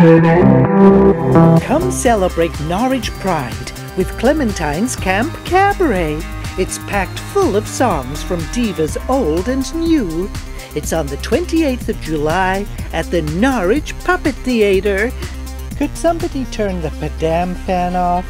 Come celebrate Norwich Pride with Clementine's Camp Cabaret. It's packed full of songs from divas old and new. It's on the 28th of July at the Norwich Puppet Theatre. Could somebody turn the Padam fan off?